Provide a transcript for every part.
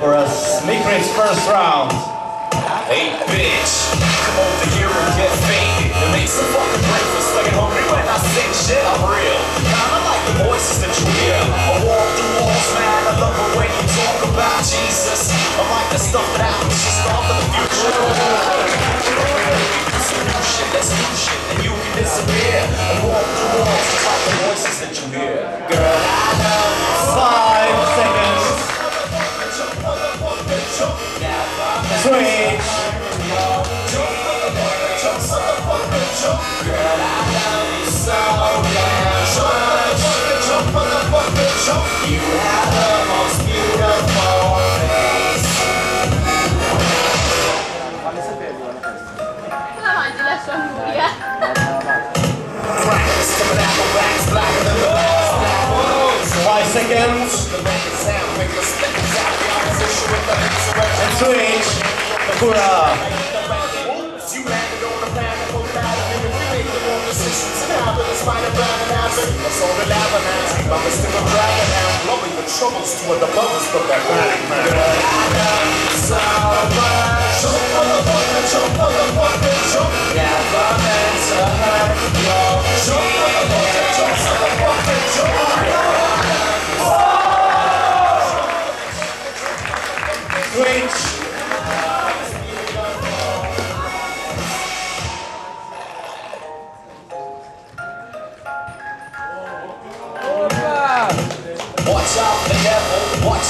for a Sneaker's first round. Hey bitch, come over here and get faded. And make some fucking breakfast Like hungry when I sing shit, I'm real. Kinda like the voices that you hear. I walk through walls, man, I love it when you talk about Jesus. I like the stuff that happens just off of the future insurrection. And switch. Tokura. Of. I saw the lava now. I'm a stick of now. Blowing the troubles to the bubbles from that planet man.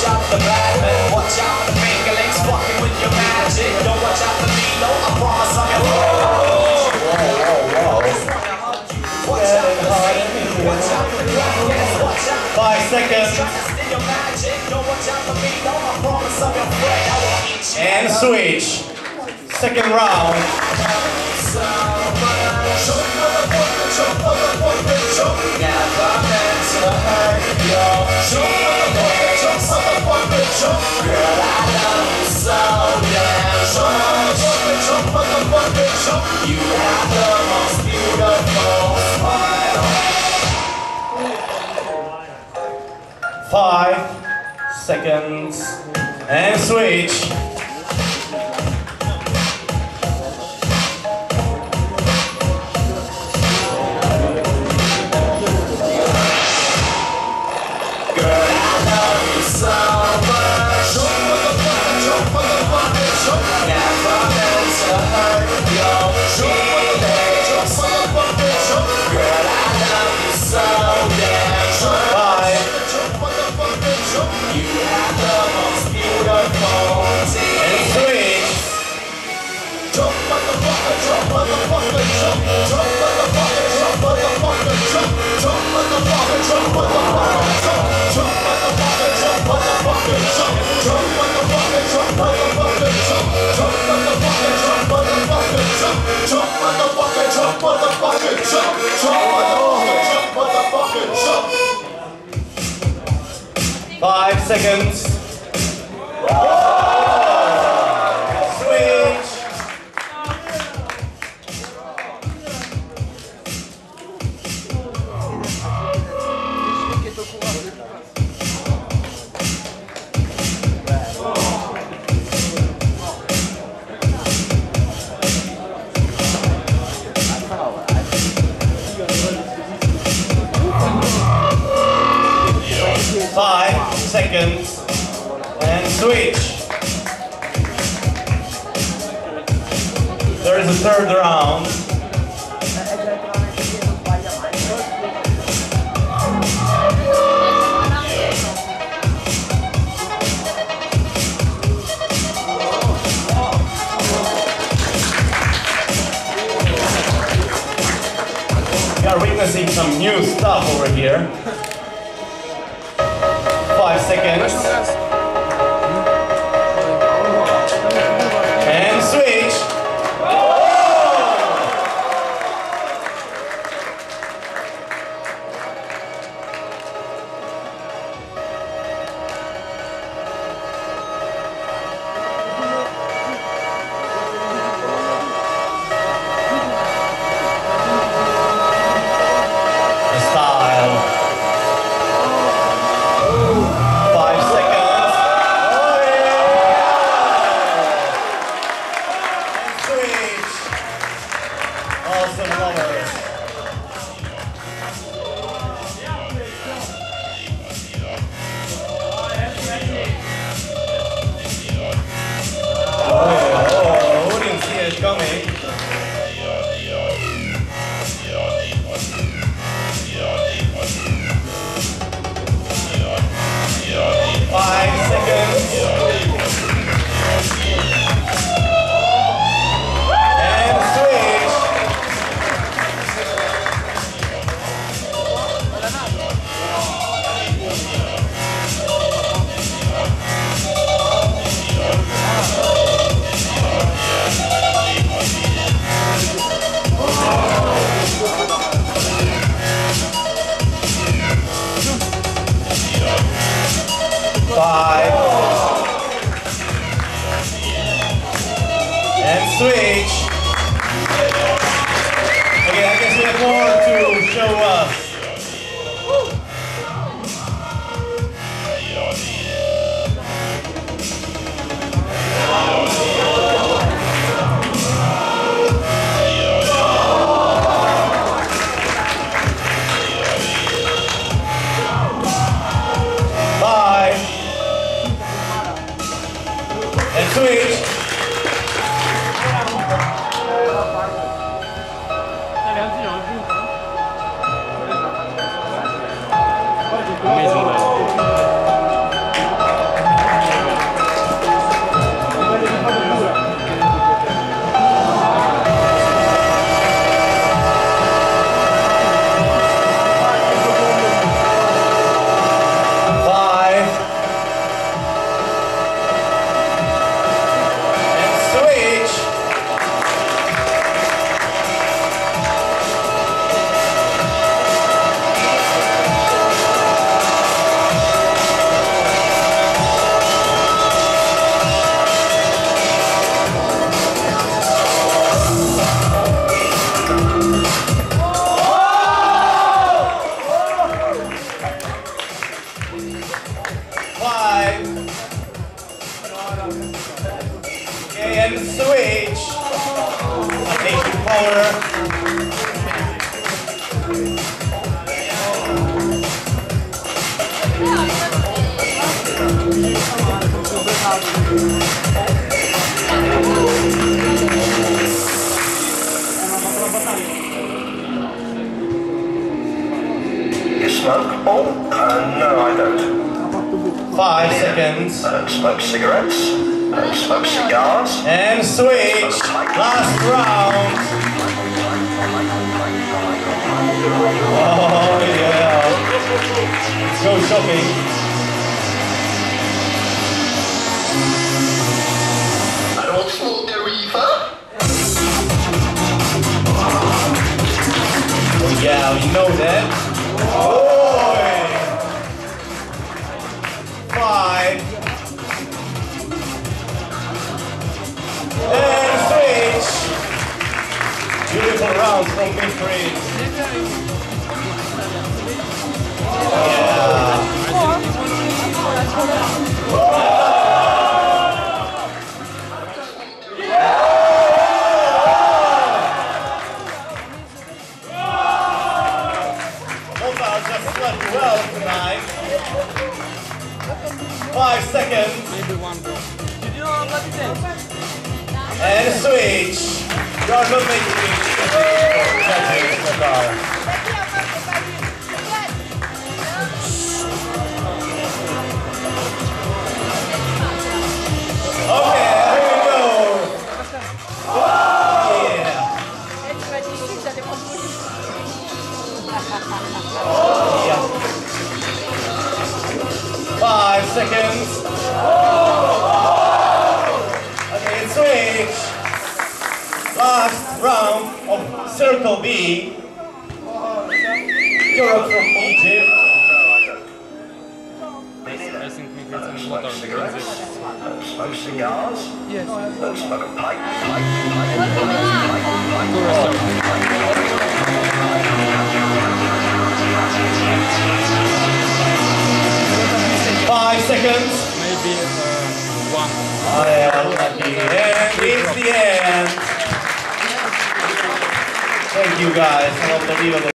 Watch out the bad man, watch out the fingerlings fucking with your magic. Don't watch out the needle, I promise I'm your Watch out the Satan, watch out the dragons, watch out Five seconds. trust in your magic. Don't watch out the needle, I promise I'm your friend. I will eat you. And switch. Second round. so much. Jump, motherfucker, jump, motherfucker, jump. Never meant to hurt. Five seconds. And switch. Seconds. There is a third round. We are witnessing some new stuff over here. Five seconds. Awesome lovers. Switch. Okay, I guess we have more to show up. Five. Smoke? Oh, uh, no, I don't. Five seconds. I don't smoke cigarettes. I don't smoke cigars. And switch. Last round. Oh yeah. Let's go shopping. Beautiful round from Wilfried. Mobile just slept well tonight. Five seconds. Maybe one go. And switch. You are not making it. Of Circle it's the end. Thank you guys. Unbelievable.